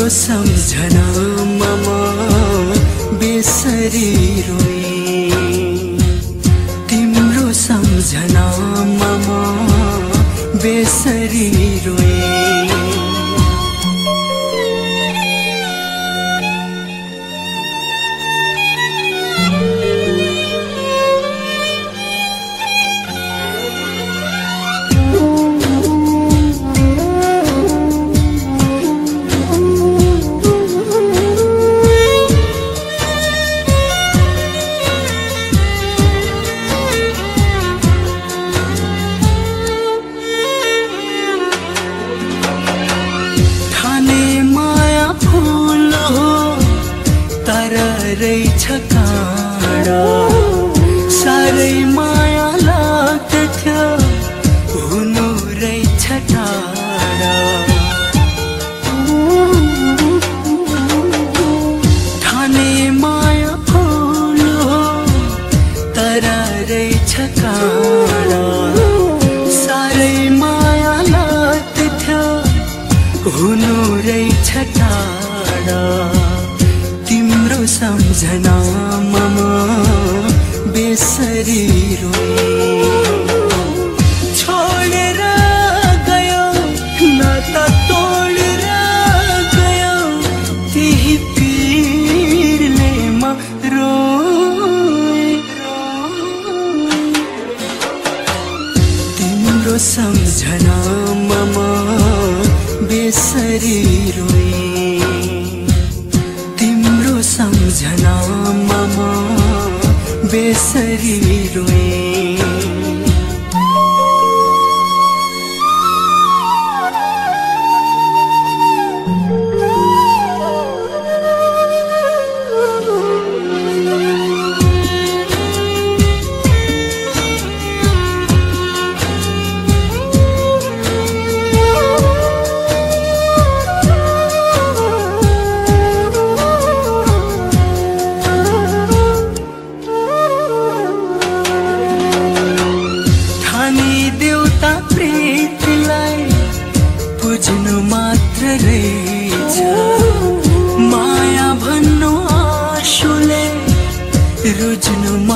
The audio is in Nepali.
तिम्रो सम्झनामा म बेसरी रोए तिम्रो सम्झनामा म बेसरी रोए रहेछ काँडा। साह्रै माया लाग्दथ्यो। हुनु रहेछ टाढा। ठाने माया फुल तर रहेछ काँडा। माया लाग्दथ्यो। हुनु रहेछ टाढा। सम्झनामा बेसरी रोए छोडेर गयो नाता तोडेर गयो त्यही पिरले म रोए तिम्रो सम्झनामा बेसरी रोए बेसरी रोए you know